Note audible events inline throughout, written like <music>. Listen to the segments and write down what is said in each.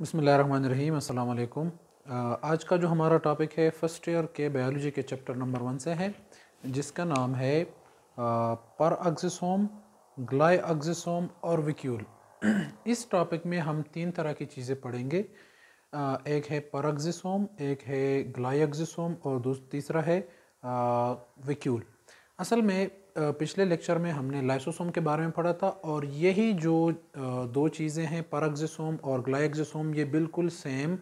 बसमीम आज का जो हमारा टॉपिक है फ़र्स्ट ईयर के बायोलॉजी के चैप्टर नंबर वन से है, जिसका नाम है पर अग्जिसोम ग्लाई अग्जिसोम और विक्यूल <clears throat> इस टॉपिक में हम तीन तरह की चीज़ें पढ़ेंगे। एक है पर अग्जिसोम एक है ग्लाई अग्जिसोम और तीसरा है विक्यूल असल में पिछले लेक्चर में हमने लाइसोसोम के बारे में पढ़ा था और यही जो दो चीज़ें हैं परक्जिसोम और ग्लाइक्जिसोम ये बिल्कुल सेम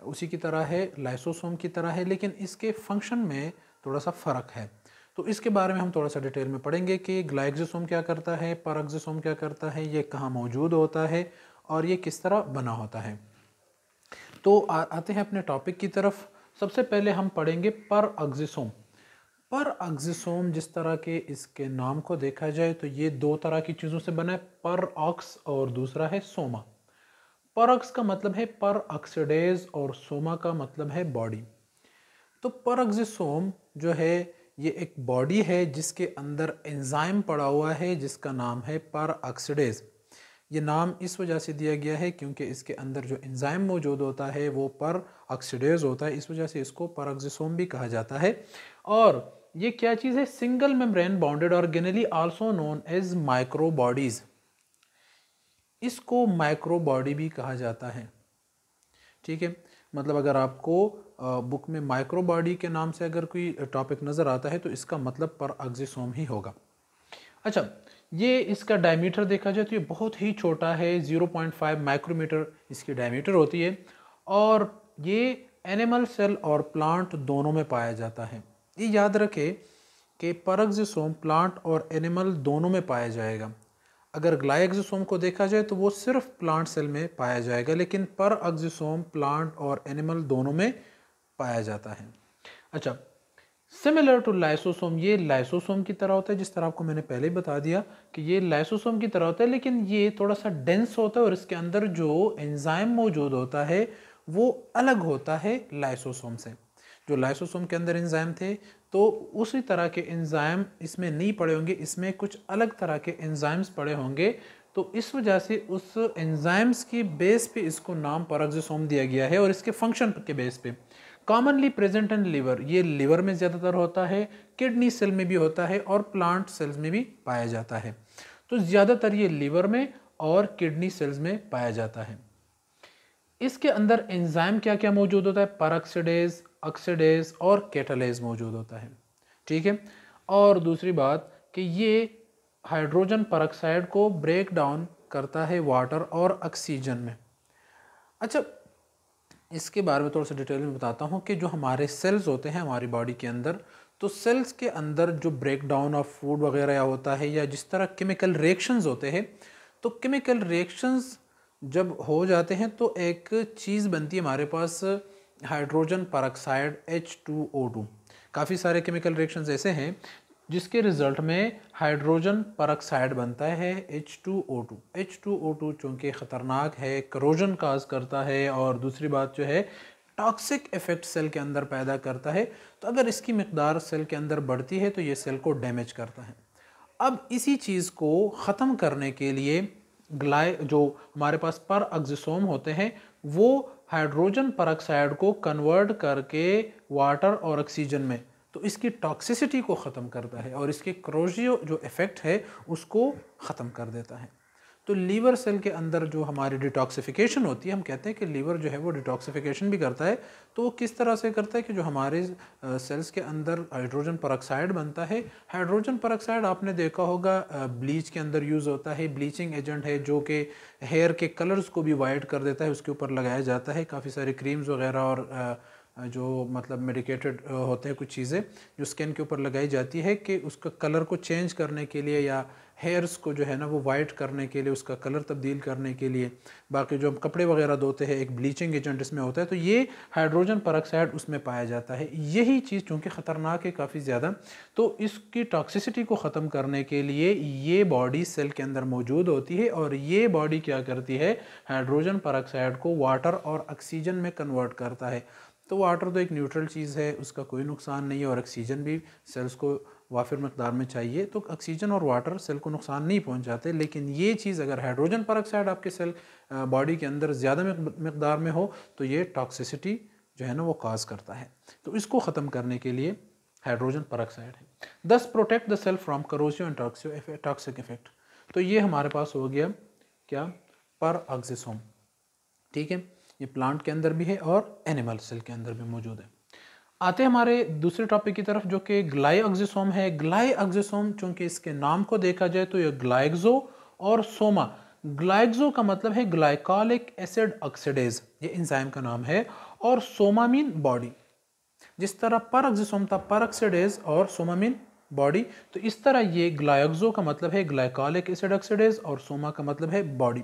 उसी की तरह है लाइसोसोम की तरह है लेकिन इसके फ़ंक्शन में थोड़ा सा फ़र्क है। तो इसके बारे में हम थोड़ा सा डिटेल में पढ़ेंगे कि ग्लाइक्जिसोम क्या करता है परक्जिसोम क्या करता है ये कहाँ मौजूद होता है और ये किस तरह बना होता है। तो आ, आते हैं अपने टॉपिक की तरफ़। सबसे पहले हम पढ़ेंगे पर अग्जिसोम पर अग्जिसोम जिस तरह के इसके नाम को देखा जाए तो ये दो तरह की चीज़ों से बना है। पर ऑक्स और दूसरा है सोमा। पर ऑक्स का मतलब है पर ऑक्सीडेज और सोमा का मतलब है बॉडी। तो पर अग्जिसोम जो है, ये एक बॉडी है जिसके अंदर एंजाइम पड़ा हुआ है जिसका नाम है पर ऑक्सीडेज ये नाम इस वजह से दिया गया है क्योंकि इसके अंदर जो एंजाइम मौजूद होता है वो पर ऑक्सीडेज होता है। इस वजह से इसको पर भी कहा जाता है। और ये क्या चीज़ है? Single membrane bounded organelle also known as micro bodies इसको माइक्रो बॉडी भी कहा जाता है। ठीक है? मतलब अगर आपको बुक में माइक्रो बॉडी के नाम से अगर कोई टॉपिक नज़र आता है तो इसका मतलब पर अग्जिसोम ही होगा। अच्छा ये इसका डायमीटर देखा जाए तो ये बहुत ही छोटा है 0.5 माइक्रोमीटर इसकी डायमीटर होती है। और ये एनिमल सेल और प्लांट दोनों में पाया जाता है। ये याद रखें कि परक्जिसोम प्लांट और एनिमल दोनों में पाया जाएगा। अगर ग्लाइक्जिसोम को देखा जाए तो वो सिर्फ़ प्लांट सेल में पाया जाएगा, लेकिन पर अग्जिसोम प्लांट और एनिमल दोनों में पाया जाता है। अच्छा सिमिलर टू लाइसोसोम, ये लाइसोसोम की तरह होता है, जिस तरह आपको मैंने पहले ही बता दिया कि ये लाइसोसोम की तरह होता है, लेकिन ये थोड़ा सा डेंस होता है और इसके अंदर जो एंजाइम मौजूद होता है, वो अलग होता है लाइसोसोम से। जो लाइसोसोम के अंदर इंजाइम थे तो उसी तरह के इंजाइम इसमें नहीं पड़े होंगे, इसमें कुछ अलग तरह के इंजाइम्स पड़े होंगे। तो इस वजह से उस एंजाइम्स की बेस पे इसको नाम परक्जिसोम दिया गया है और इसके फ़ंक्शन के बेस पे। कॉमनली प्रेजेंट इन लीवर ये लीवर में ज़्यादातर होता है किडनी सेल में भी होता है और प्लांट सेल्स में भी पाया जाता है। तो ज़्यादातर ये लीवर में और किडनी सेल्स में पाया जाता है। इसके अंदर एंजाइम क्या क्या मौजूद होता है? परऑक्सीडेज ऑक्सीडेज और कैटालेज मौजूद होता है। ठीक है? और दूसरी बात कि ये हाइड्रोजन परऑक्साइड को ब्रेक डाउन करता है वाटर और ऑक्सीजन में। अच्छा इसके बारे में थोड़ा सा डिटेल में बताता हूँ कि जो हमारे सेल्स होते हैं हमारी बॉडी के अंदर तो सेल्स के अंदर जो ब्रेक डाउन ऑफ़ फ़ूड वगैरह होता है या जिस तरह केमिकल रिएक्शंस होते हैं तो केमिकल रिएक्शंस जब हो जाते हैं तो एक चीज़ बनती है हमारे पास hydrogen peroxide H two O two काफ़ी सारे केमिकल रिएक्शंस ऐसे हैं, जिसके रिज़ल्ट में हाइड्रोजन परऑक्साइड बनता है H two O two H two O two चूँकि ख़तरनाक है करोजन काज करता है, और दूसरी बात जो है टॉक्सिक इफ़ेक्ट सेल के अंदर पैदा करता है। तो अगर इसकी मकदार सेल के अंदर बढ़ती है तो ये सेल को डैमेज करता है। अब इसी चीज़ को ख़त्म करने के लिए ग्लाय जो हमारे पास पर अग्जिसोम होते हैं वो हाइड्रोजन परऑक्साइड को कन्वर्ट करके वाटर और ऑक्सीजन में। तो इसकी टॉक्सिसिटी को ख़त्म करता है और इसके क्रोजियो जो इफ़ेक्ट है, उसको ख़त्म कर देता है। तो लीवर सेल के अंदर जो हमारी डिटॉक्सिफिकेशन होती है, हम कहते हैं कि लीवर जो है वो डिटॉक्सिफिकेशन भी करता है। तो वो किस तरह से करता है कि जो हमारे सेल्स के अंदर हाइड्रोजन परऑक्साइड बनता है। हाइड्रोजन परऑक्साइड आपने देखा होगा ब्लीच के अंदर यूज़ होता है। ब्लीचिंग एजेंट है जो कि हेयर के कलर्स को भी वाइट कर देता है, उसके ऊपर लगाया जाता है। काफ़ी सारे क्रीम्स वगैरह और जो मतलब मेडिकेटेड होते हैं कुछ चीज़ें, जो स्किन के ऊपर लगाई जाती है कि उसका कलर को चेंज करने के लिए या हेयर्स को जो है ना वो वाइट करने के लिए, उसका कलर तब्दील करने के लिए। बाकी जो हम कपड़े वगैरह धोते हैं, एक ब्लीचिंग एजेंट इसमें होता है तो ये हाइड्रोजन परऑक्साइड उसमें पाया जाता है। यही चीज़ चूँकि ख़तरनाक है काफ़ी ज़्यादा तो इसकी टॉक्सिसिटी को ख़त्म करने के लिए ये बॉडी सेल के अंदर मौजूद होती है और ये बॉडी क्या करती है? हाइड्रोजन परऑक्साइड को वाटर और ऑक्सीजन में कन्वर्ट करता है। तो वाटर तो एक न्यूट्रल चीज़ है, उसका कोई नुकसान नहीं है और ऑक्सीजन भी सेल्स को वाफिर मकदार में चाहिए तो ऑक्सीजन और वाटर सेल को नुकसान नहीं पहुंचाते, लेकिन ये चीज़ अगर हाइड्रोजन परऑक्साइड आपके सेल बॉडी के अंदर ज़्यादा मकदार में हो तो ये टॉक्सिसिटी जो है ना वो काज करता है। तो इसको ख़त्म करने के लिए हाइड्रोजन परऑक्साइड है। Thus protect the cell from corrosive and toxic toxic effect तो ये हमारे पास हो गया क्या? पर ठीक है? ये प्लांट के अंदर भी है और एनिमल सेल के अंदर भी मौजूद है। आते हैं हमारे दूसरे टॉपिक की तरफ़ जो कि ग्लाई ऑक्सीसोम है। ग्लाई ऑक्सीसोम चूँकि इसके नाम को देखा जाए तो ये ग्लाइक्सो और सोमा ग्लाइक्सो का मतलब है ग्लाइकोलिक एसिड ऑक्सीडेज ये इंजाइम का नाम है और सोमामीन बॉडी जिस तरह पर ऑक्सीसोम था पर ऑक्सीडेज और सोमामीन बॉडी तो इस तरह ये ग्लाइक्सो का मतलब है ग्लाइकॉलिक एसिड ऑक्सीडेज और सोमा का मतलब है बॉडी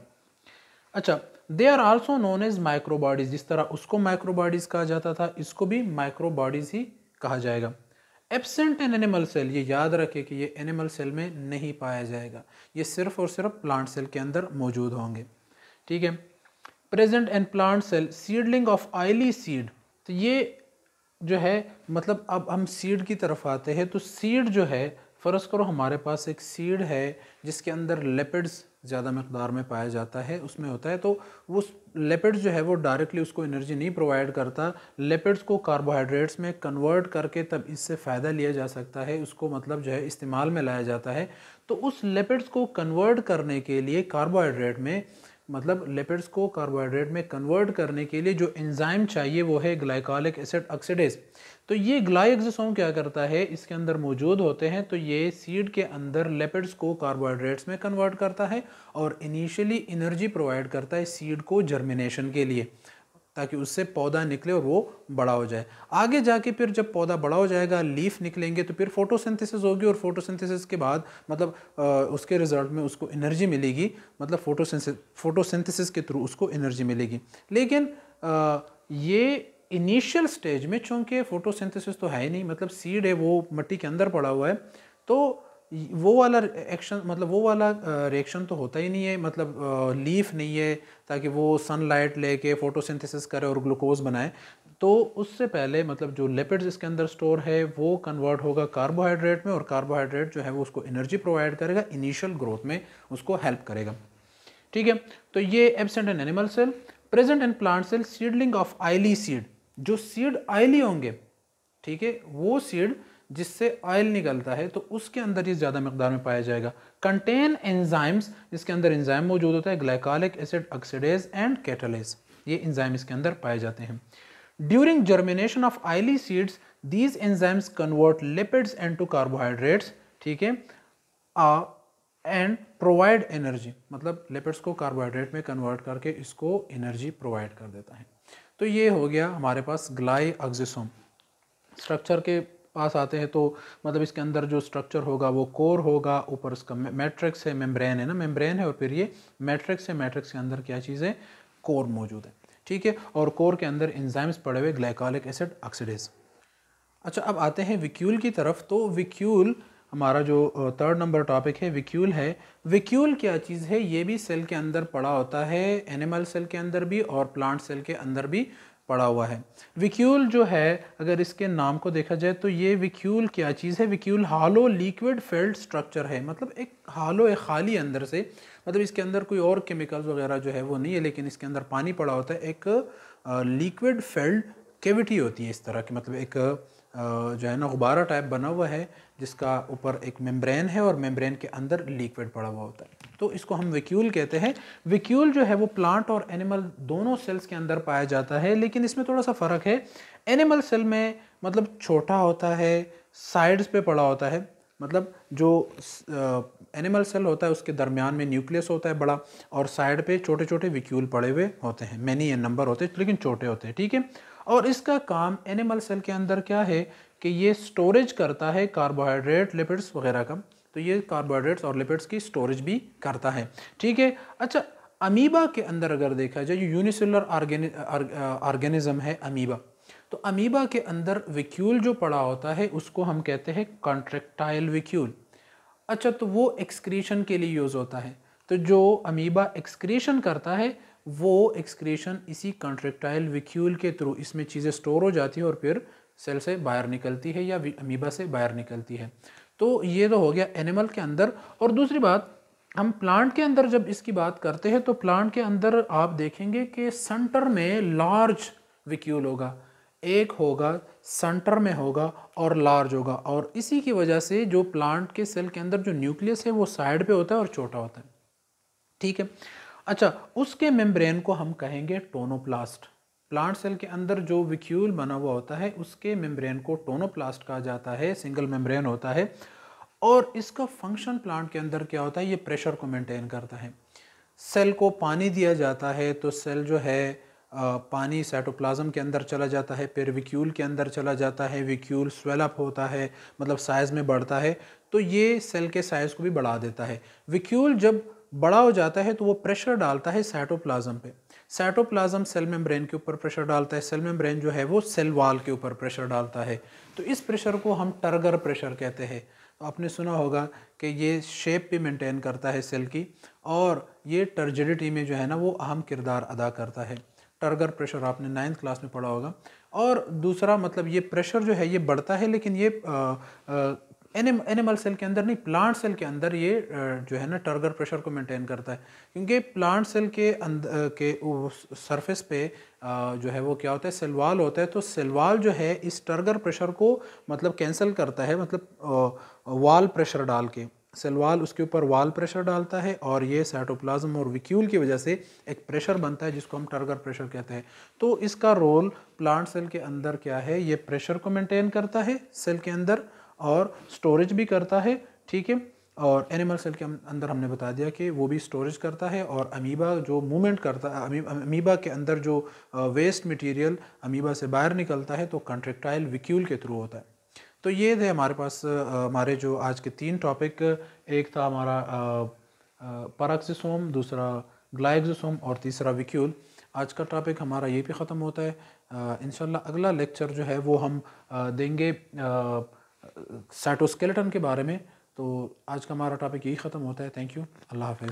अच्छा they are also known as microbodies जिस तरह उसको माइक्रोबॉडीज कहा जाता था, इसको भी माइक्रोबॉडीज ही कहा जाएगा। एबसेंट इन एनिमल सेल ये याद रखें कि ये एनिमल सेल में नहीं पाया जाएगा। ये सिर्फ़ और सिर्फ़ प्लांट सेल के अंदर मौजूद होंगे। ठीक है? Present and plant cell seedling of oily seed तो ये जो है मतलब अब हम सीड की तरफ़ आते हैं तो सीड जो है, फ़र्ज़ करो हमारे पास एक सीड है, जिसके अंदर लेपिड्स ज़्यादा मकदार में पाया जाता है, उसमें होता है तो वो लेपिड्स जो है वो डायरेक्टली उसको एनर्जी नहीं प्रोवाइड करता। लेपिड्स को कार्बोहाइड्रेट्स में कन्वर्ट करके तब इससे फ़ायदा लिया जा सकता है, उसको मतलब जो है इस्तेमाल में लाया जाता है। तो उस लेपिड्स को कन्वर्ट करने के लिए कार्बोहाइड्रेट में मतलब लिपिड्स को कार्बोहाइड्रेट में कन्वर्ट करने के लिए जो एंजाइम चाहिए वो है ग्लाइकोलिक एसिड ऑक्सीडेज तो ये ग्लाइक्सोम क्या करता है? इसके अंदर मौजूद होते हैं तो ये सीड के अंदर लिपिड्स को कार्बोहाइड्रेट्स में कन्वर्ट करता है और इनिशियली एनर्जी प्रोवाइड करता है सीड को जर्मिनेशन के लिए। ताकि उससे पौधा निकले और वो बड़ा हो जाए। आगे जाके फिर जब पौधा बड़ा हो जाएगा लीफ निकलेंगे तो फिर फोटोसिंथेसिस होगी और फोटोसिंथेसिस के बाद मतलब आ, उसके रिज़ल्ट में उसको एनर्जी मिलेगी। मतलब फोटोसिंथेसिस के थ्रू उसको एनर्जी मिलेगी। लेकिन आ, ये इनिशियल स्टेज में चूँकि फोटोसिंथेसिस तो है ही नहीं मतलब सीड है वो मिट्टी के अंदर पड़ा हुआ है तो वो वाला एक्शन मतलब वो वाला रिएक्शन तो होता ही नहीं है। मतलब लीफ नहीं है ताकि वो सनलाइट लेके फोटोसिंथेसिस करे और ग्लूकोज बनाए। तो उससे पहले मतलब जो लेपिड्स इसके अंदर स्टोर है, वो कन्वर्ट होगा कार्बोहाइड्रेट में और कार्बोहाइड्रेट जो है वो उसको एनर्जी प्रोवाइड करेगा इनिशियल ग्रोथ में उसको हेल्प करेगा। ठीक है? तो ये absent in animal cell present and plant cell seedling of oily seed जो सीड आयली होंगे ठीक है, वो सीड जिससे ऑयल निकलता है तो उसके अंदर ये ज़्यादा मकदार में पाया जाएगा। कंटेन एंजाइम्स जिसके अंदर एंजाइम मौजूद होता है glycolic acid oxidase and catalase ये एंजाइम इसके अंदर पाए जाते हैं। During germination of oily seeds these enzymes convert lipids and to carbohydrates ठीक है एंड प्रोवाइड एनर्जी मतलब लिपिड्स को कार्बोहाइड्रेट में कन्वर्ट करके इसको एनर्जी प्रोवाइड कर देता है। तो ये हो गया हमारे पास ग्लाई ऑक्सीसोम स्ट्रक्चर के पास आते हैं तो मतलब इसके अंदर जो स्ट्रक्चर होगा, वो कोर होगा, ऊपर उसका मैट्रिक्स है मेम्ब्रेन है ना मेम्ब्रेन है और फिर ये मैट्रिक्स है मैट्रिक्स के अंदर क्या चीज़ है कोर मौजूद है। ठीक है? और कोर के अंदर इंजाइम्स पड़े हुए ग्लाइकोलिक एसिड ऑक्सीडेज अच्छा अब आते हैं विक्यूल की तरफ़ तो विक्यूल हमारा जो थर्ड नंबर टॉपिक है विक्यूल है। विक्यूल क्या चीज़ है? ये भी सेल के अंदर पड़ा होता है एनिमल सेल के अंदर भी और प्लांट सेल के अंदर भी। पड़ा हुआ है। विक्यूल जो है, अगर इसके नाम को देखा जाए तो ये विक्यूल क्या चीज़ है? Vacuole hollow liquid filled structure है। मतलब एक हालो एक खाली अंदर से मतलब इसके अंदर कोई और केमिकल्स वगैरह जो है वो नहीं है, लेकिन इसके अंदर पानी पड़ा होता है। एक लिक्विड फेल्ड केविटी होती है इस तरह की मतलब एक जो है ना, गुब्बारा टाइप बना हुआ है, जिसका ऊपर एक मेम्ब्रेन है और मेम्ब्रेन के अंदर लिक्विड पड़ा हुआ होता है। तो इसको हम विक्यूल कहते हैं। विक्यूल जो है, वो प्लांट और एनिमल दोनों सेल्स के अंदर पाया जाता है, लेकिन इसमें थोड़ा सा फ़र्क है। एनिमल सेल में मतलब छोटा होता है साइड्स पे पड़ा होता है। मतलब जो एनिमल सेल होता है, उसके दरमियान में न्यूक्लियस होता है बड़ा, और साइड पे छोटे छोटे विक्यूल पड़े हुए होते हैं। मैनी नंबर होते हैं, लेकिन छोटे होते हैं, ठीक है? और इसका काम एनिमल सेल के अंदर क्या है कि ये स्टोरेज करता है कार्बोहाइड्रेट लिपिड्स वगैरह का। तो ये कार्बोहाइड्रेट्स और लिपिड्स की स्टोरेज भी करता है। ठीक है? अच्छा अमीबा के अंदर अगर देखा जाए यूनिसेलर ऑर्गेनिज्म है अमीबा तो अमीबा के अंदर विक्यूल जो पड़ा होता है, उसको हम कहते हैं कॉन्ट्रेक्टाइल विक्यूल अच्छा तो वो एक्सक्रीशन के लिए यूज़ होता है। तो जो अमीबा एक्सक्रीशन करता है वो एक्सक्रीशन इसी कॉन्ट्रेक्टाइल विक्यूल के थ्रू इसमें चीज़ें स्टोर हो जाती है और फिर सेल से बाहर निकलती है या अमीबा से बाहर निकलती है। तो ये तो हो गया एनिमल के अंदर। और दूसरी बात, हम प्लांट के अंदर जब इसकी बात करते हैं तो प्लांट के अंदर आप देखेंगे कि सेंटर में लार्ज विक्यूल होगा। एक होगा सेंटर में होगा और लार्ज होगा। और इसी की वजह से जो प्लांट के सेल के अंदर जो न्यूक्लियस है, वो साइड पे होता है और छोटा होता है। ठीक है? अच्छा उसके मेम्ब्रेन को हम कहेंगे टोनोप्लास्ट प्लांट सेल के अंदर जो विक्यूल बना हुआ होता है, उसके मेम्ब्रेन को टोनोप्लास्ट कहा जाता है सिंगल मेम्ब्रेन होता है। और इसका फ़ंक्शन प्लांट के अंदर क्या होता है, ये प्रेशर को मेंटेन करता है। सेल को पानी दिया जाता है तो सेल जो है पानी साइटोप्लाज्म के अंदर चला जाता है, फिर विक्यूल के अंदर चला जाता है विक्यूल स्वेलअप होता है मतलब साइज़ में बढ़ता है तो ये सेल के साइज़ को भी बढ़ा देता है। विक्यूल जब बड़ा हो जाता है तो वो प्रेशर डालता है साइटोप्लाज्म पे। साइटोप्लाज्म सेल मेम्ब्रेन के ऊपर प्रेशर डालता है सेल मेम्ब्रेन जो है वो सेल वाल के ऊपर प्रेशर डालता है। तो इस प्रेशर को हम टर्गर प्रेशर कहते हैं। तो आपने सुना होगा कि ये शेप भी मेंटेन करता है सेल की और ये टर्जिडिटी में जो है ना वो अहम किरदार अदा करता है। टर्गर प्रेशर आपने नाइन्थ क्लास में पढ़ा होगा। और दूसरा मतलब ये प्रेशर जो है ये बढ़ता है, लेकिन ये एनिम, एनिमल सेल के अंदर नहीं, प्लांट सेल के अंदर ये जो है ना, टर्गर प्रेशर को मेंटेन करता है। क्योंकि प्लांट सेल के अंदर के सरफेस पे जो है वो क्या होता है सेलवाल होता है तो सेलवाल जो है इस टर्गर प्रेशर को मतलब कैंसिल करता है मतलब वाल प्रेशर डाल के। सेलवाल उसके ऊपर वाल प्रेशर डालता है और ये साइटोप्लाज्म और विक्यूल की वजह से एक प्रेशर बनता है, जिसको हम टर्गर प्रेशर कहते हैं। तो इसका रोल प्लांट सेल के अंदर क्या है, ये प्रेशर को मेंटेन करता है, सेल के अंदर। और स्टोरेज भी करता है, ठीक है? और एनिमल सेल के अंदर हमने बता दिया कि वो भी स्टोरेज करता है और अमीबा जो मूवमेंट करता है अमीबा के अंदर जो वेस्ट मटेरियल अमीबा से बाहर निकलता है तो कंट्रेक्टाइल विक्यूल के थ्रू होता है। तो ये थे हमारे पास हमारे जो आज के तीन टॉपिक एक था हमारा पराक्सिसोम दूसरा ग्लाइक्सोम और तीसरा विक्यूल आज का टॉपिक हमारा ये भी ख़त्म होता है। इन अगला लेक्चर जो है वो हम देंगे साइटोस्केलेटन के बारे में। तो आज का हमारा टॉपिक यही ख़त्म होता है। Thank you Allah half